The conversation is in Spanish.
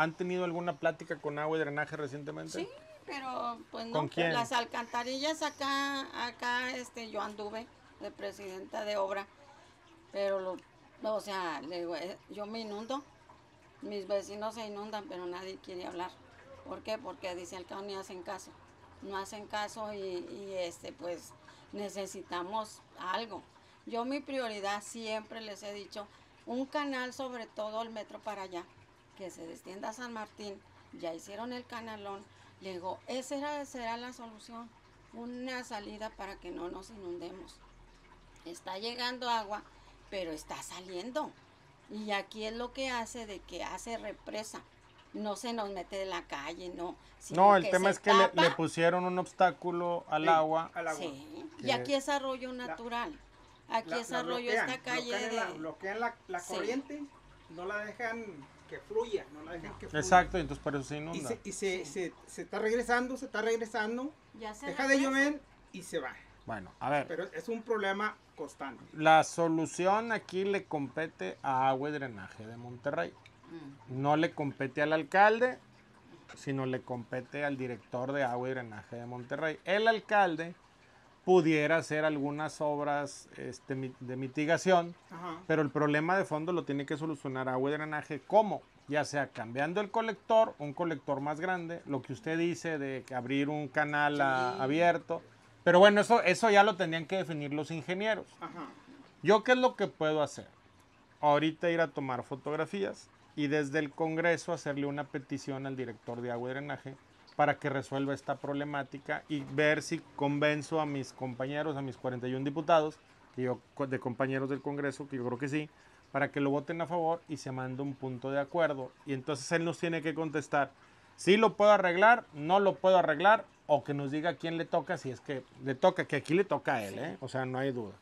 ¿Han tenido alguna plática con agua y drenaje recientemente? Sí, pero pues no. ¿Con quién? Las alcantarillas acá, acá, este, yo anduve de presidenta de obra, pero, lo, o sea, le digo, eh, yo me inundo, mis vecinos se inundan, pero nadie quiere hablar. ¿Por qué? Porque dice el cabo ni hacen caso, no hacen caso y, y, este, pues necesitamos algo. Yo mi prioridad siempre les he dicho, un canal sobre todo el metro para allá, que se descienda a San Martín, ya hicieron el canalón, le digo, esa era, será la solución, una salida para que no nos inundemos. Está llegando agua, pero está saliendo. Y aquí es lo que hace de que hace represa. No se nos mete de la calle, no. No, el tema es que le, pusieron un obstáculo al Sí, agua. al agua. Sí, y aquí es arroyo natural. Aquí La- es arroyo bloquean, esta calle bloquean de... la, bloquean la, la Sí. No la dejan que fluya, no la dejan que fluya. Exacto, y entonces por eso se Y, inunda. se, y se, se, se está regresando, se está regresando, Ya se deja de llover y se va. Bueno, a ver, Pero es un problema constante. la solución aquí le compete a agua y drenaje de Monterrey. Mm. No le compete al alcalde, sino le compete al director de agua y drenaje de Monterrey. El alcalde pudiera hacer algunas obras este, de mitigación, Ajá. pero el problema de fondo lo tiene que solucionar agua y drenaje. ¿Cómo? Ya sea cambiando el colector, un colector más grande, lo que usted dice de abrir un canal a- abierto. Pero bueno, eso, eso ya lo tendrían que definir los ingenieros. Ajá. ¿Yo qué es lo que puedo hacer? Ahorita ir a tomar fotografías y desde el Congreso hacerle una petición al director de agua y drenaje para que resuelva esta problemática y ver si convenzo a mis compañeros, a mis 41 diputados, que yo, de compañeros del Congreso, que yo creo que sí, para que lo voten a favor y se mande un punto de acuerdo. Y entonces él nos tiene que contestar si lo puedo arreglar, no lo puedo arreglar, o que nos diga quién le toca, si es que le toca, que aquí le toca a él, ¿eh? o sea, no hay duda.